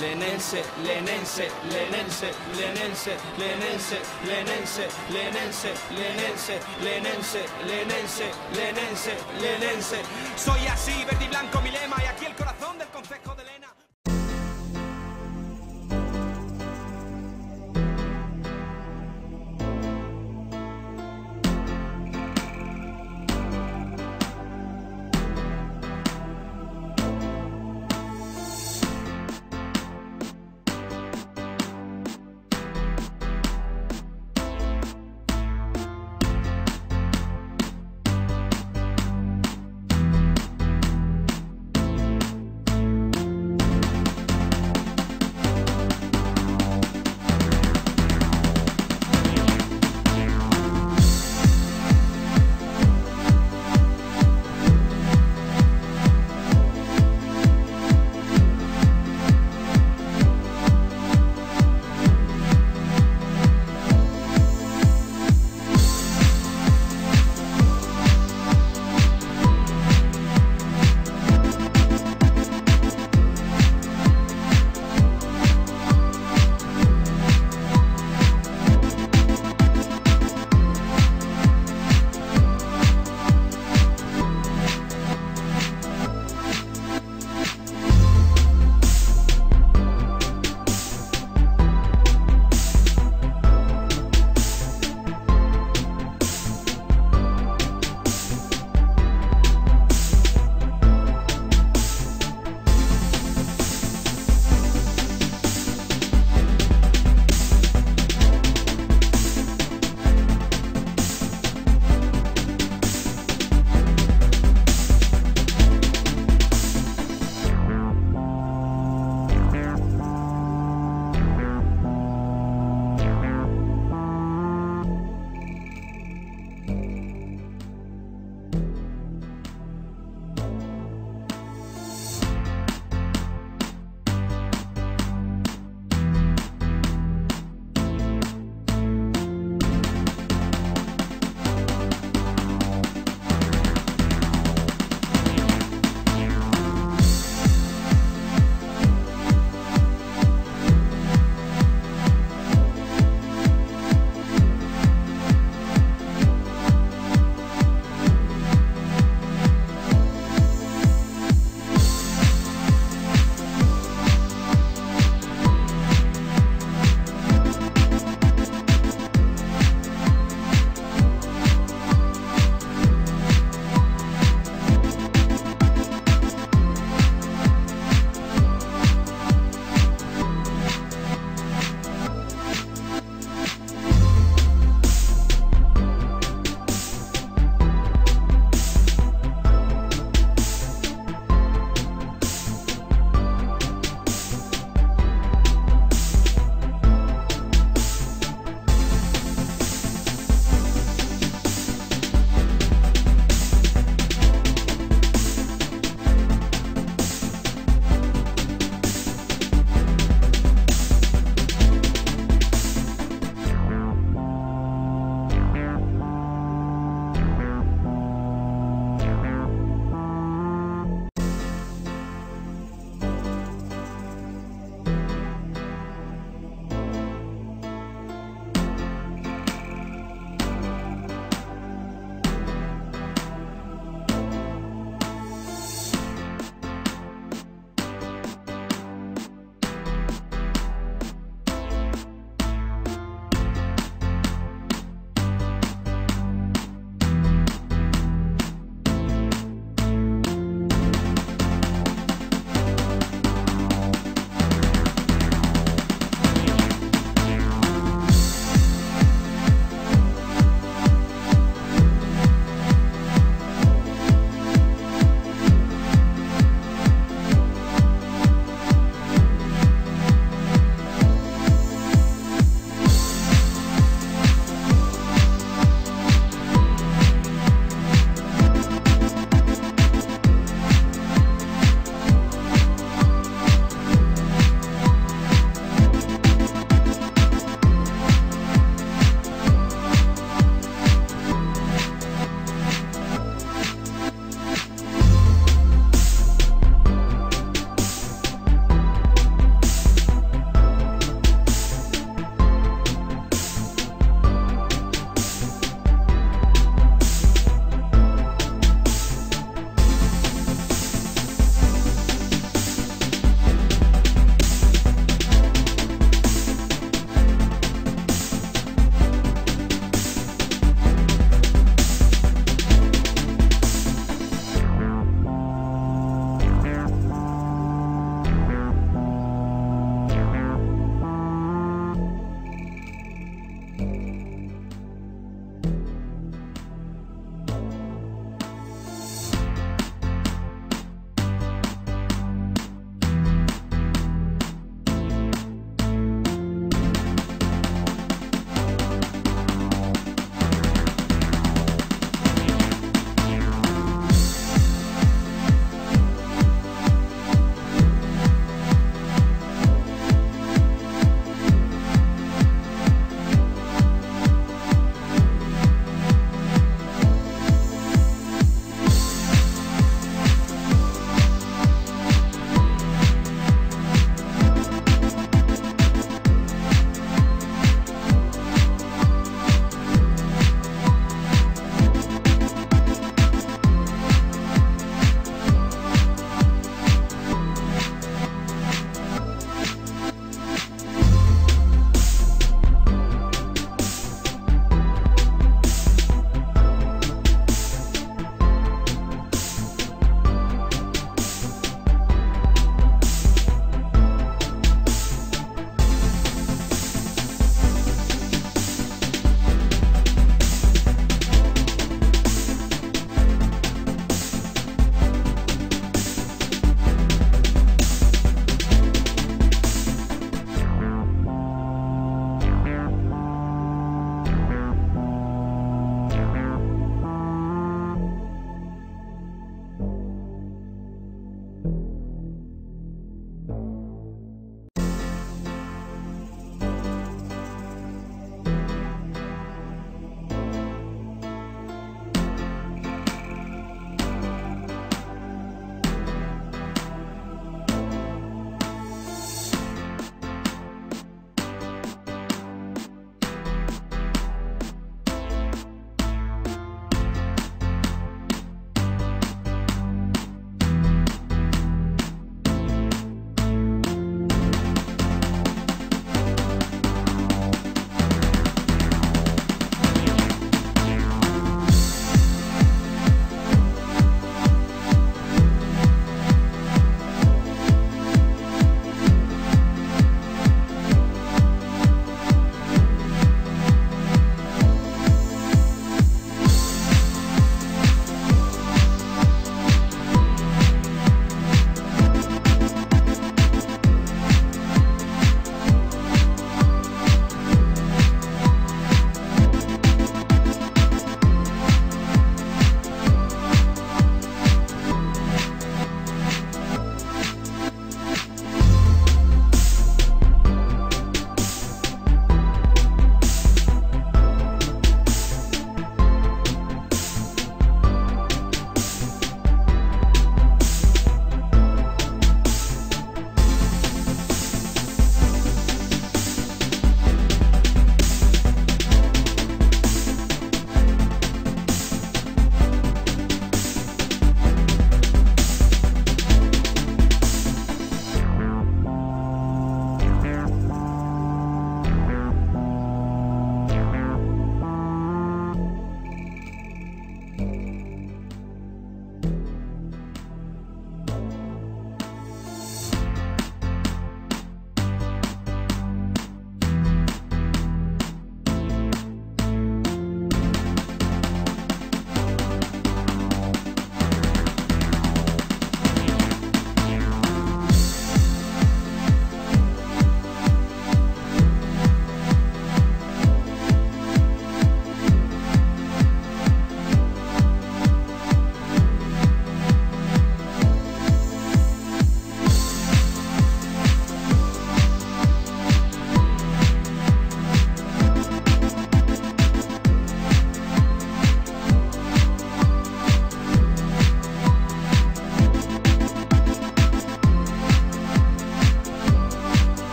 lenense, lenense, lenense, lenense, lenense, lenense, lenense, lenense, lenense, lenense, lenense, lenense. Soy así, verde y blanco mi lema y aquí el corazón del concejo de Lena.